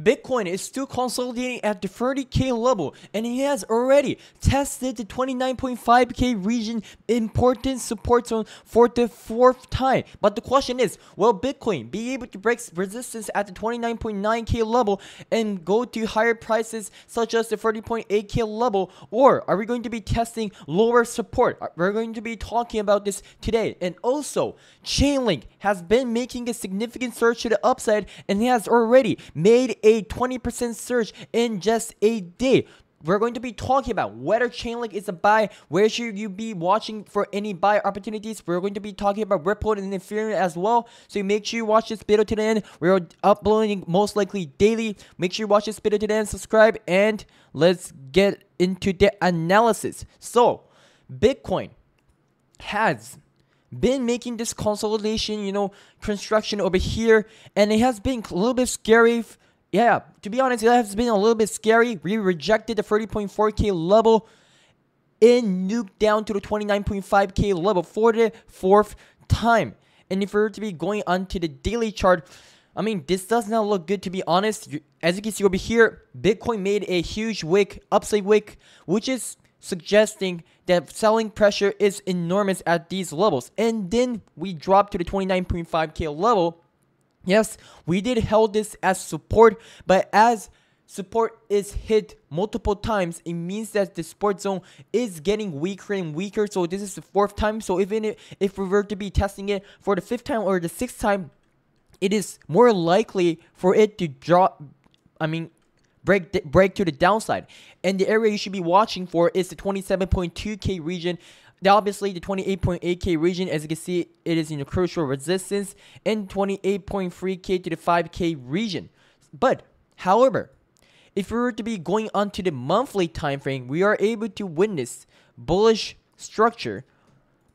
Bitcoin is still consolidating at the 30k level and it has already tested the 29.5k region important support zone for the fourth time. But the question is, will Bitcoin be able to break resistance at the 29.9k level and go to higher prices such as the 30.8k level or are we going to be testing lower support? Uh, we're going to be talking about this today. And also, Chainlink has been making a significant surge to the upside and has already made a 20% surge in just a day. We're going to be talking about whether Chainlink is a buy, where should you be watching for any buy opportunities. We're going to be talking about Ripple and Ethereum as well. So make sure you watch this video to the end. We're uploading most likely daily. Make sure you watch this video to the end, subscribe, and let's get into the analysis. So, Bitcoin has been making this consolidation, you know, construction over here, and it has been a little bit scary. Yeah, to be honest, it has been a little bit scary. We rejected the 30.4k level and nuked down to the 29.5k level for the fourth time. And if we were to be going onto the daily chart, I mean, this does not look good to be honest. As you can see over here, Bitcoin made a huge wick, upside wick, which is suggesting that selling pressure is enormous at these levels. And then we dropped to the 29.5k level. Yes, we did held this as support, but as support is hit multiple times, it means that the support zone is getting weaker and weaker. So this is the fourth time. So even if we were to be testing it for the fifth time or the sixth time, it is more likely for it to drop. I mean, break break to the downside. And the area you should be watching for is the 27.2k region. Obviously, the 28.8k region, as you can see, it is in a crucial resistance, and 28.3k to the 5k region. But, however, if we were to be going on to the monthly time frame, we are able to witness bullish structure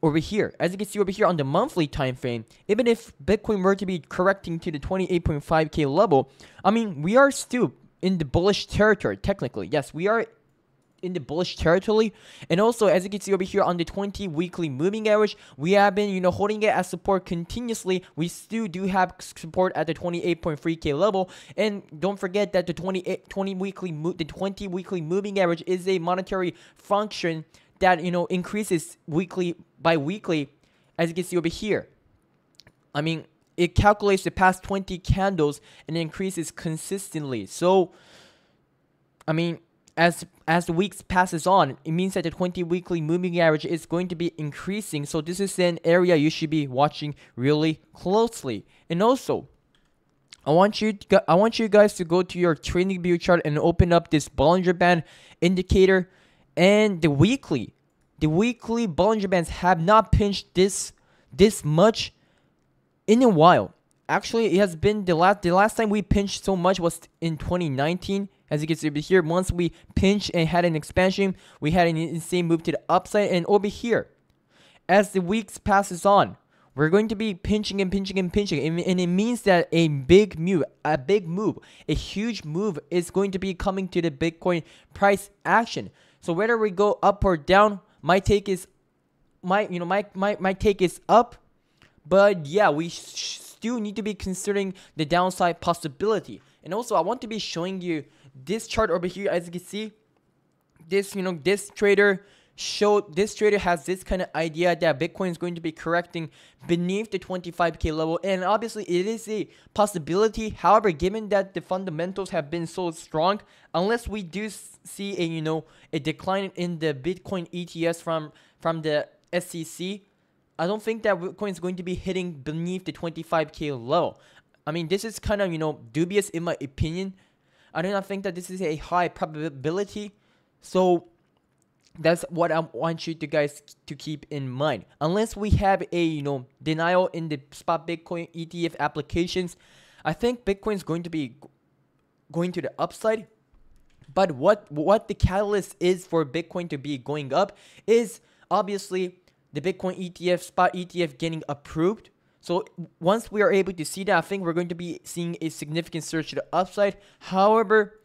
over here. As you can see over here on the monthly time frame, even if Bitcoin were to be correcting to the 28.5k level, I mean, we are still in the bullish territory, technically. Yes, we are in the bullish territory. And also, as you can see over here on the 20 weekly moving average, we have been, you know, holding it as support continuously. We still do have support at the 28.3k level. And don't forget that the 28, 20 weekly, the 20 weekly moving average is a monetary function that, you know, increases weekly by weekly, as you can see over here. I mean, it calculates the past 20 candles and increases consistently. So, I mean, as as the weeks passes on, it means that the 20 weekly moving average is going to be increasing. So this is an area you should be watching really closely. And also, I want you to, I want you guys to go to your trading view chart and open up this Bollinger Band indicator and the weekly. The weekly Bollinger Bands have not pinched this this much in a while. Actually, it has been the last the last time we pinched so much was in 2019. As you can see over here, once we pinched and had an expansion, we had an insane move to the upside. And over here, as the weeks passes on, we're going to be pinching and pinching and pinching, and, and it means that a big move, a big move, a huge move is going to be coming to the Bitcoin price action. So whether we go up or down, my take is, my you know my my my take is up but yeah, we still need to be considering the downside possibility. And also, I want to be showing you this chart over here. As you can see, this you know this trader showed this trader has this kind of idea that Bitcoin is going to be correcting beneath the 25k level and obviously it is a possibility however given that the fundamentals have been so strong unless we do see a you know a decline in the Bitcoin ETFs from from the SEC I don't think that Bitcoin is going to be hitting beneath the 25k low. I mean, this is kind of, you know, dubious in my opinion. I do not think that this is a high probability. So that's what I want you to guys to keep in mind. Unless we have a, you know, denial in the spot Bitcoin ETF applications, I think Bitcoin is going to be going to the upside. But what what the catalyst is for Bitcoin to be going up is obviously the Bitcoin ETF, spot ETF getting approved. So once we are able to see that, I think we're going to be seeing a significant surge to the upside. However,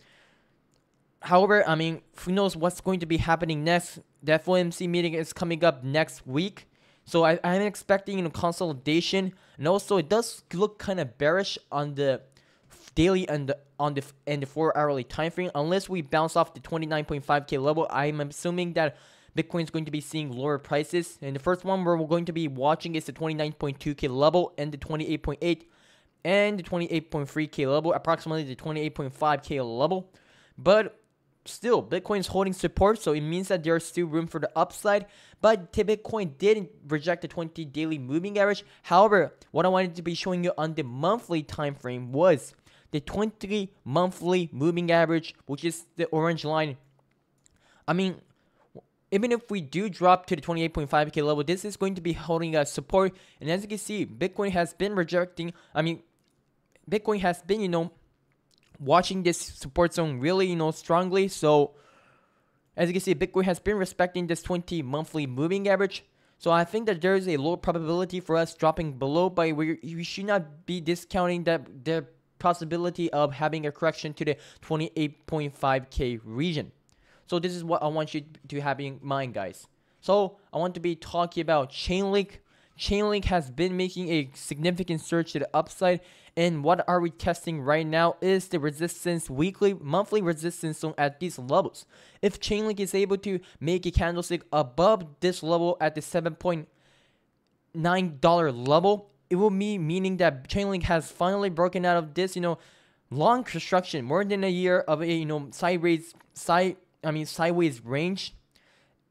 however, I mean, who knows what's going to be happening next? The FOMC meeting is coming up next week. So I, I'm expecting you know, consolidation. And also, it does look kind of bearish on the daily and the, on the and the four hourly time frame. Unless we bounce off the 29.5k level, I'm assuming that Bitcoin is going to be seeing lower prices. And the first one we're going to be watching is the 29.2k level and the 28.8 and the 28.3k level, approximately the 28.5k level. But still, Bitcoin is holding support, so it means that there's still room for the upside. But Bitcoin did reject the 20 daily moving average. However, what I wanted to be showing you on the monthly time frame was the 20 monthly moving average, which is the orange line. I mean, even if we do drop to the 28.5k level, this is going to be holding us support. And as you can see, Bitcoin has been rejecting, I mean, Bitcoin has been, you know, watching this support zone really, you know, strongly. So as you can see, Bitcoin has been respecting this 20 monthly moving average. So I think that there is a low probability for us dropping below, but we, we should not be discounting that the possibility of having a correction to the 28.5k region. So this is what I want you to have in mind, guys. So I want to be talking about Chainlink. Chainlink has been making a significant surge to the upside. And what are we testing right now is the resistance weekly, monthly resistance zone at these levels. If Chainlink is able to make a candlestick above this level at the $7.9 level, it will be meaning that Chainlink has finally broken out of this, you know, long construction, more than a year of a, you know, sideways, side, I mean, sideways range.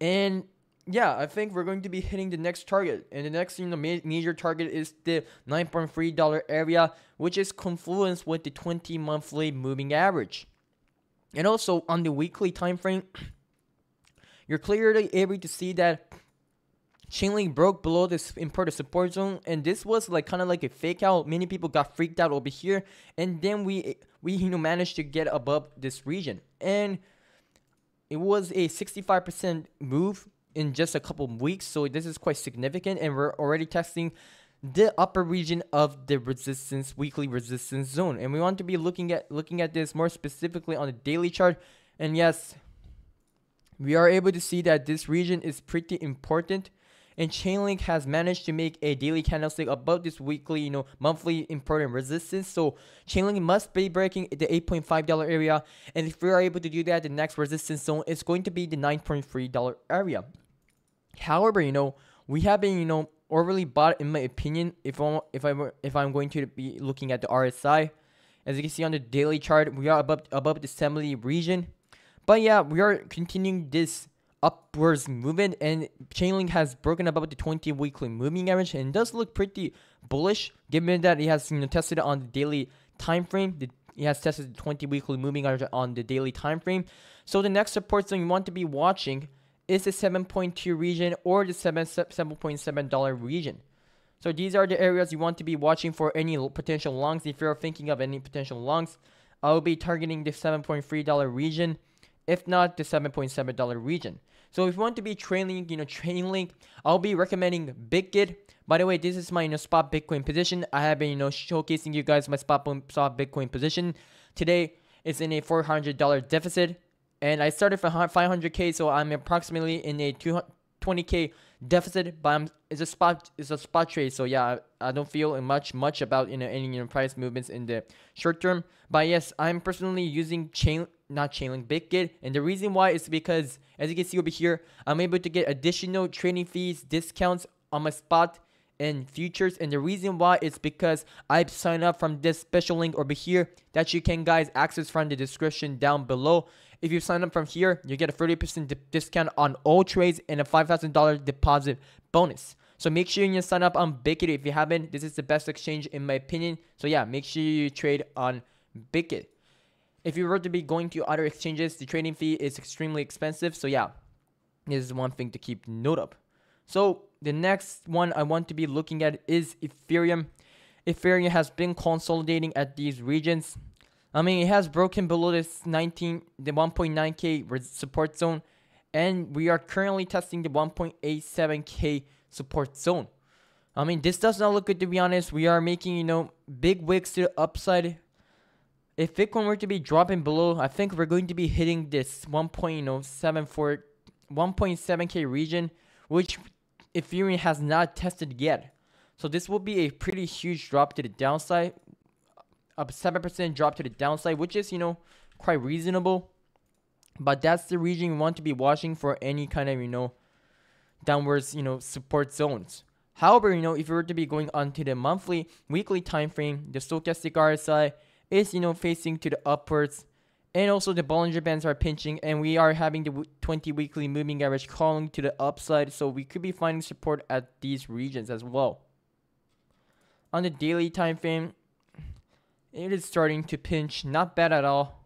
And yeah, I think we're going to be hitting the next target. And the next you know, major target is the $9.3 area, which is confluence with the 20 monthly moving average. And also on the weekly time frame, you're clearly able to see that Chainlink broke below this important support zone, and this was like kind of like a fake out. Many people got freaked out over here, and then we we you know managed to get above this region, and it was a 65% move in just a couple of weeks. So this is quite significant, and we're already testing the upper region of the resistance weekly resistance zone and we want to be looking at looking at this more specifically on the daily chart and yes we are able to see that this region is pretty important and Chainlink has managed to make a daily candlestick above this weekly, you know, monthly important resistance. So Chainlink must be breaking the $8.5 area. And if we are able to do that, the next resistance zone is going to be the $9.3 area. However, you know, we have been, you know, overly bought in my opinion if I'm if I if I'm going to be looking at the RSI. As you can see on the daily chart, we are above above the assembly region. But yeah, we are continuing this upwards movement and Chainlink has broken above the 20 weekly moving average and does look pretty bullish given that it has you know tested on the daily time frame. The, it has tested the 20 weekly moving average on the daily time frame. So the next support zone you want to be watching is the 7.2 region or the 7 7.7 dollar region. So these are the areas you want to be watching for any potential longs. If you're thinking of any potential longs, I will be targeting the 7.3 dollar region, if not the 7.7 dollar region. So if you want to be trailing, you know, trading link, I'll be recommending Bitget. By the way, this is my you know spot Bitcoin position. I have been you know showcasing you guys my spot spot Bitcoin position. Today it's in a $400 deficit and I started from 500k, so I'm approximately in a 220k deficit. But I'm, it's a spot, it's a spot trade, so yeah, I, don't feel much much about you know any you know, price movements in the short term. But yes, I'm personally using chain, not Chainlink, Bitget, and the reason why is because as you can see over here, I'm able to get additional trading fees, discounts on my spot and futures and the reason why is because I've signed up from this special link over here that you can guys access from the description down below if you sign up from here, you get a 30% discount on all trades and a $5,000 deposit bonus. So make sure you sign up on Bitget if you haven't. This is the best exchange in my opinion. So yeah, make sure you trade on Bitget. If you were to be going to other exchanges, the trading fee is extremely expensive. So yeah, this is one thing to keep note of. So the next one I want to be looking at is Ethereum. Ethereum has been consolidating at these regions. I mean, it has broken below this 19, the 1.9k support zone, and we are currently testing the 1.87k support zone. I mean, this does not look good to be honest. We are making, you know, big wicks to the upside. If Bitcoin were to be dropping below, I think we're going to be hitting this 1.74, 1.7k region, which Ethereum has not tested yet. So this will be a pretty huge drop to the downside, a 7% drop to the downside, which is, you know, quite reasonable. But that's the region you want to be watching for any kind of, you know, downwards, you know, support zones. However, you know, if you were to be going on to the monthly, weekly time frame, the stochastic RSI is, you know, facing to the upwards. And also the Bollinger Bands are pinching and we are having the 20 weekly moving average calling to the upside. So we could be finding support at these regions as well. On the daily time frame, it is starting to pinch. Not bad at all.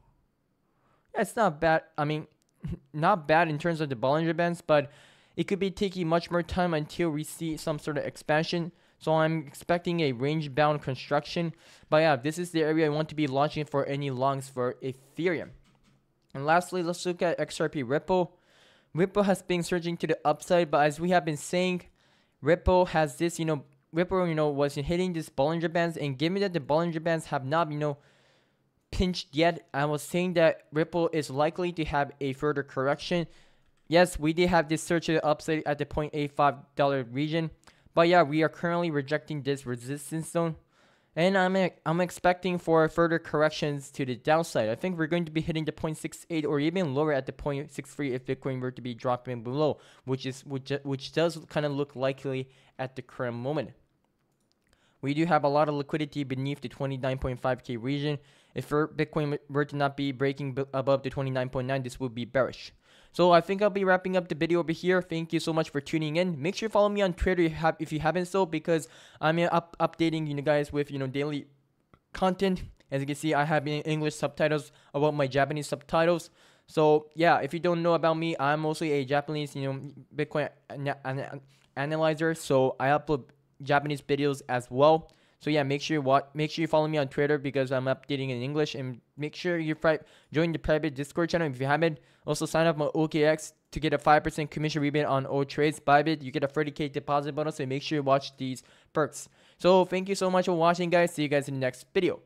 It's not bad. I mean, not bad in terms of the Bollinger Bands, but it could be taking much more time until we see some sort of expansion. So I'm expecting a range bound construction. But yeah, this is the area I want to be launching for any longs for Ethereum. And lastly, let's look at XRP Ripple. Ripple has been surging to the upside, but as we have been saying, Ripple has this, you know, Ripple, you know, was hitting these Bollinger Bands, and given that the Bollinger Bands have not, you know, pinched yet, I was saying that Ripple is likely to have a further correction. Yes, we did have this surge to the upside at the $0.85 region, but yeah, we are currently rejecting this resistance zone. And I'm I'm expecting for further corrections to the downside. I think we're going to be hitting the 0.68 or even lower at the 0.63 if Bitcoin were to be dropping below, which is which which does kind of look likely at the current moment. We do have a lot of liquidity beneath the 29.5k region. If Bitcoin were to not be breaking above the 29.9, this would be bearish. So I think I'll be wrapping up the video over here. Thank you so much for tuning in. Make sure you follow me on Twitter if you haven't so because I'm uh, up updating you guys with you know daily content. As you can see, I have English subtitles about my Japanese subtitles. So yeah, if you don't know about me, I'm mostly a Japanese you know Bitcoin analyzer. So I upload Japanese videos as well. So yeah, make sure you watch, make sure you follow me on Twitter because I'm updating in English, and make sure you join the private Discord channel if you haven't. Also sign up on OKX to get a five percent commission rebate on all trades. Bybit, you get a 30k deposit bonus, so make sure you watch these perks. So thank you so much for watching, guys. See you guys in the next video.